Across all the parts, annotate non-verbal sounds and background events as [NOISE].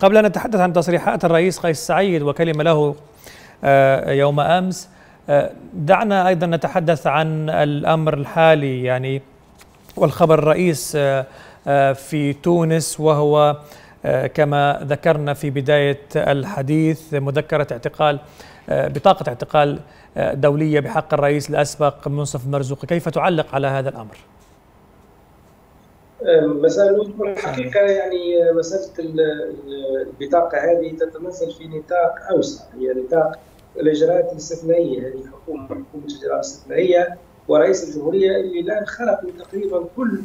قبل أن نتحدث عن تصريحات الرئيس قيس سعيد وكلمة له يوم أمس دعنا أيضا نتحدث عن الأمر الحالي يعني والخبر الرئيس في تونس وهو كما ذكرنا في بداية الحديث مذكرة اعتقال بطاقة اعتقال دولية بحق الرئيس الأسبق منصف المرزوقي كيف تعلق على هذا الأمر؟ مسألة النور الحقيقة يعني مسألة البطاقة هذه تتمثل في نطاق أوسع هي نطاق الإجراءات الاستثنائية هذه حكومة حكومة الإجراءات الاستثنائية ورئيس الجمهورية اللي الآن خلق تقريبا كل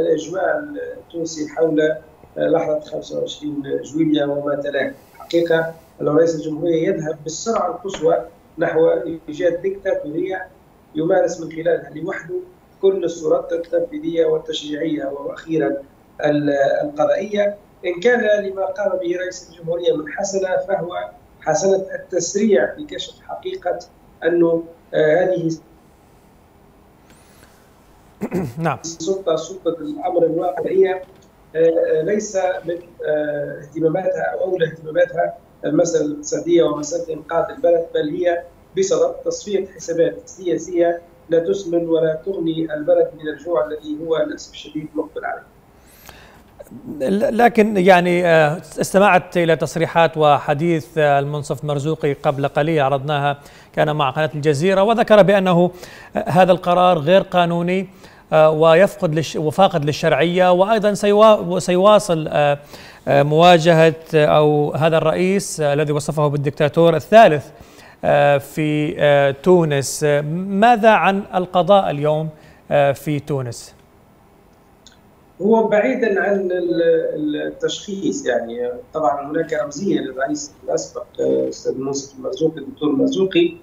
الإجماع التونسي حول لحظة 25 جويلية وما تلاه. حقيقة أن رئيس الجمهورية يذهب بالسرعة القصوى نحو إيجاد ديكتاتورية يمارس من خلالها لوحده كل السلطات التنفيذية والتشريعية وأخيرا القضائية. إن كان لما قام به رئيس الجمهورية من حسنة فهو حسنة التسريع في كشف حقيقة أنه هذه [COUGHS] نعم. السلطة سلطة الأمر الواقعية ليس من اهتماماتها أو أولى اهتماماتها المسألة الاقتصادية ومسألة إنقاذ البلد بل هي بصدد تصفية حسابات سياسية لا تسمن ولا تغني البلد من الجوع الذي هو للاسف الشديد مقبل عليه. لكن يعني استمعت إلى تصريحات وحديث المنصف مرزوقي قبل قليل عرضناها كان مع قناة الجزيرة وذكر بأنه هذا القرار غير قانوني ويفقد وفاقد للشرعية وأيضا سيواصل مواجهة أو هذا الرئيس الذي وصفه بالدكتاتور الثالث في تونس. ماذا عن القضاء اليوم في تونس؟ هو بعيدا عن التشخيص يعني. طبعا هناك رمزيه للرئيس الأسبق الاستاذ منصف المرزوقي الدكتور المرزوقي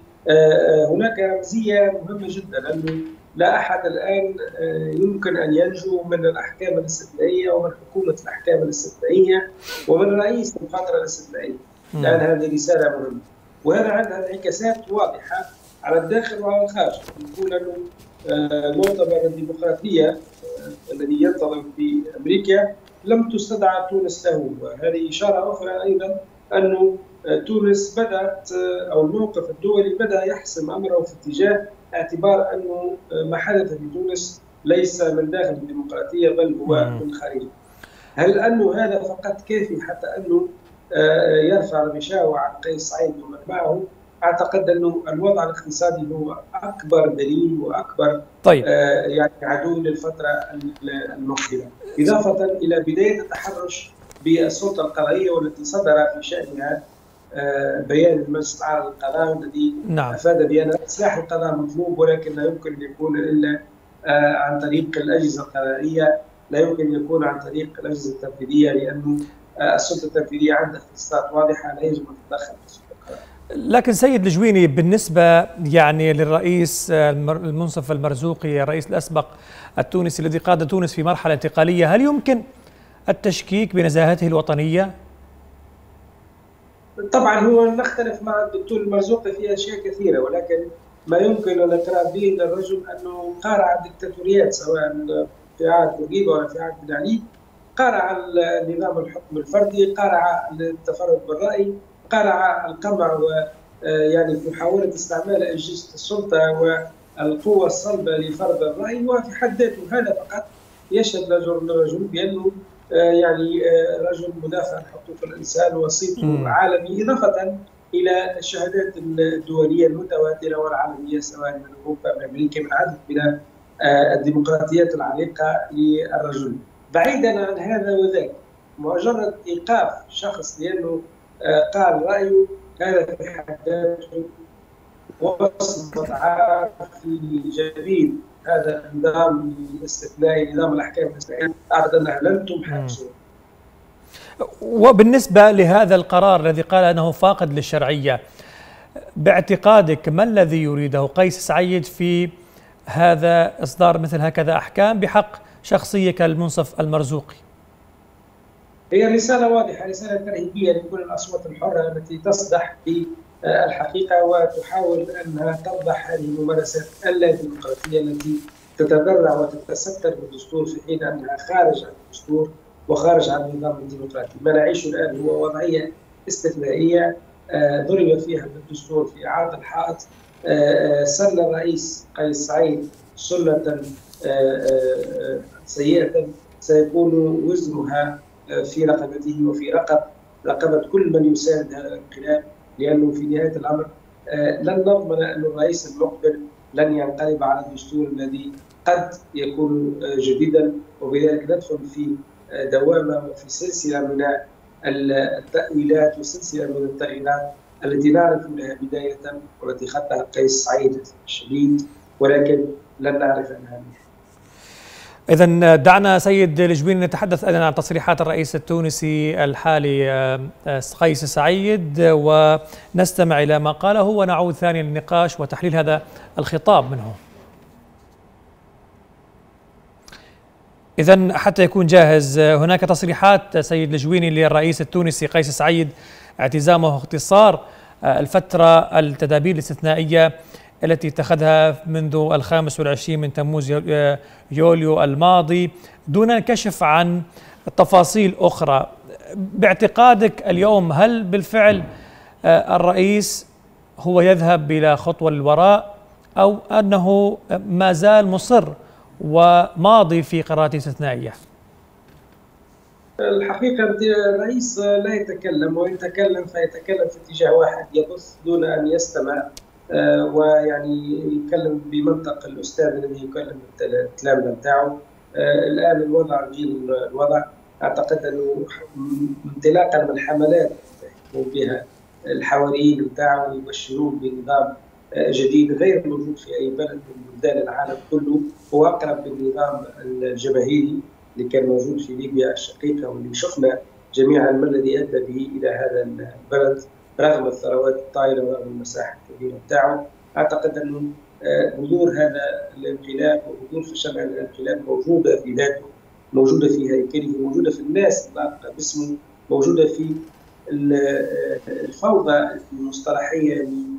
هناك رمزية مهمة جدا لأنه لا أحد الآن يمكن أن ينجو من الأحكام الاستثنائية ومن حكومة الأحكام الاستثنائية ومن رئيس الفترة الاستثنائية. لأن هذه رسالة مهمة. وهذا عندها انعكاسات واضحة على الداخل وعلى الخارج. نقول انه مؤتمر الديمقراطيه الذي ينتظم في أمريكا. لم تستدعى تونس له وهذه إشارة أخرى أيضا انه تونس بدأت أو الموقف الدولي بدأ يحسم أمره في اتجاه اعتبار انه ما حدث في تونس ليس من داخل الديمقراطية بل هو من خارجها. هل انه هذا فقط كافي حتى انه يرفع الغشاوة عن قيس سعيد ومن معه أعتقد أنه الوضع الاقتصادي هو أكبر دليل وأكبر طيب. آه يعني عدو للفترة المقبلة، إضافة إلى بداية التحرش بالسلطة القضائية والتي صدر في شأنها آه بيان المجلس الاعلى للقضاء والذي نعم. أفاد بأن اصلاح القضاء مطلوب ولكن لا يمكن أن يكون إلا آه عن طريق الأجهزة القضائية، لا يمكن أن يكون عن طريق الأجهزة التنفيذية لأنه السلطة التنفيذية عندها اختصاصات واضحة لا يجب أن تتدخل في السلطة لكن سيد الجويني بالنسبة يعني للرئيس المنصف المرزوقي الرئيس الأسبق التونسي الذي قاد تونس في مرحلة انتقالية هل يمكن التشكيك بنزاهته الوطنية؟ طبعا هو نختلف مع الدكتور المرزوقي في أشياء كثيرة ولكن ما يمكن الاعتراف به للرجل أنه قارع الدكتاتوريات سواء في عهد بورقيبة ولا في عهد بن علي قارع نظام الحكم الفردي قارع التفرد بالرأي قارع القمع و يعني محاولة استعمال أجهزة السلطة والقوة الصلبة لفرض الرأي. وفي حد ذاته هذا فقط يشهد للرجل بأنه يعني رجل مدافع عن حقوق الإنسان وصيته عالمي إضافة إلى الشهادات الدولية المتواترة والعالمية سواء من أوروبا من أمريكا من عدد من الديمقراطيات العريقة للرجل. بعيدا عن هذا وذاك. مجرد إيقاف شخص لأنه قال رأيه هذا في حد ذاته في جديد. هذا النظام الاستثنائي نظام الاحكام الاستثنائيه أعتقد انها لن تمحى وبالنسبة لهذا القرار الذي قال أنه فاقد للشرعية باعتقادك ما الذي يريده؟ قيس سعيد في هذا إصدار مثل هكذا أحكام بحق شخصية كالمنصف المرزوقي؟ هي رسالة واضحة رسالة ترهيبية لكل الأصوات الحرة التي تصدح في الحقيقة وتحاول أنها توضح هذه الممارسات اللا ديمقراطيه التي تتبرع وتتستر بالدستور في حين أنها خارج عن الدستور وخارج عن النظام الديمقراطي ما نعيشه الآن هو وضعية استثنائية ضرب فيها بالدستور في إعادة الحائط سن الرئيس قيس سعيد سنة سيئة سيكون وزنها في رقبته وفي رقب رقبة كل من يساند هذا الانقلاب لأنه في نهاية الأمر لن نضمن أن الرئيس المقبل لن ينقلب على الدستور الذي قد يكون جديدا وبذلك ندخل في دوامة وفي سلسلة من التأويلات وسلسلة من التغييرات التي نعرف لها بداية والتي خطها قيس سعيد الشديد. ولكن لن نعرف إذا دعنا سيد الجبيني نتحدث أيضا عن تصريحات الرئيس التونسي الحالي قيس سعيد ونستمع إلى ما قاله ونعود ثانيا للنقاش وتحليل هذا الخطاب منه. إذا حتى يكون جاهز هناك تصريحات سيد الجويني للرئيس التونسي قيس سعيد اعتزامه اختصار الفترة التدابير الاستثنائية التي اتخذها منذ الخامس والعشرين من تموز يوليو الماضي دون الكشف عن تفاصيل أخرى. باعتقادك اليوم هل بالفعل الرئيس هو يذهب إلى خطوة للوراء أو أنه ما زال مصر وماضي في قرارات استثنائية؟ الحقيقة الرئيس لا يتكلم ويتكلم فيتكلم في اتجاه واحد يبث دون أن يستمع ويعني يتكلم بمنطق الأستاذ الذي يكلم التلامذة بتاعه. الآن الوضع غير الوضع. أعتقد أنه انطلاقا من الحملات بها الحواريين بتاعه يبشرون بنظام جديد غير موجود في أي بلد من بلدان العالم كله. هو أقرب للنظام الجماهيري اللي كان موجود في ليبيا الشقيقة واللي شفنا جميعا ما الذي أدى به إلى هذا البلد. رغم الثروات الطائله ورغم المساحة الكبيرة بتاعه أعتقد أنه بذور هذا الانقلاب وبذور فشل هذا الانقلاب موجودة في ذاته موجودة في هيكله موجودة في الناس الناطقه باسمه موجودة في الفوضى المصطلحية اللي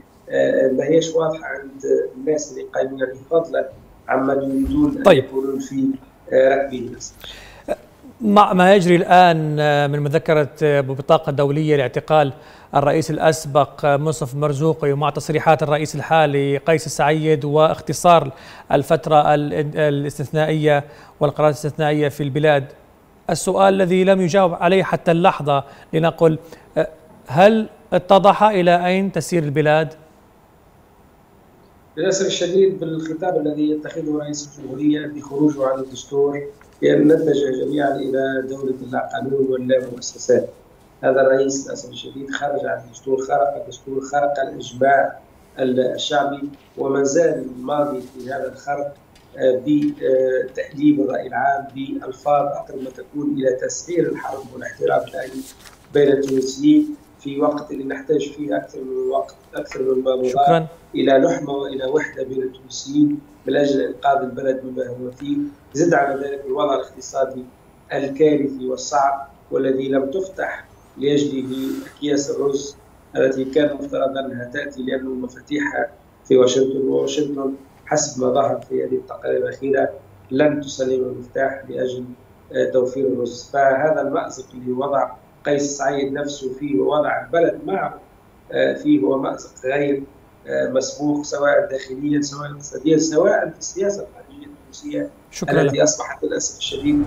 ما هيش واضحة عند الناس اللي قايمين به فضلا عما يريدون طيب. ان يكونون في ركبه مع ما يجري الآن من مذكرة ببطاقة دولية لاعتقال الرئيس الأسبق مصطفى مرزوقي ومع تصريحات الرئيس الحالي قيس سعيد واختصار الفترة الاستثنائية والقرارات الاستثنائية في البلاد السؤال الذي لم يجاوب عليه حتى اللحظة لنقل هل اتضح إلى أين تسير البلاد؟ للأسف الشديد بالخطاب الذي يتخذه رئيس الجمهورية بخروجه عن الدستور بان نتجه جميعا إلى دولة اللا قانون واللا مؤسسات. هذا الرئيس للأسف الشديد خرج عن الدستور، خرق الدستور، خرق الإجماع الشعبي وما زال الماضي في هذا الخرق بتأديب الرأي العام بألفاظ أقرب ما تكون إلى تسعير الحرب والاحترام الآلي بين التونسيين في وقت اللي نحتاج فيه أكثر من وقت أكثر من ما شكرا. إلى لحمة وإلى وحدة بين التونسيين من أجل إنقاذ البلد مما هو فيه. زد على ذلك الوضع الاقتصادي الكارثي والصعب والذي لم تفتح لاجله أكياس الرز التي كان مفترض أنها تأتي لأنه مفاتيحها في واشنطن. وواشنطن حسب ما ظهر في هذه التقارير الأخيرة لن تسلم المفتاح لأجل توفير الرز. فهذا المأزق اللي وضع قيس سعيد نفسه فيه ووضع البلد معه فيه هو مأزق غير مسبوق سواء داخليا سواء اقتصاديا سواء في السياسة الخارجيه التونسيه التي أصبحت للأسف الشديد.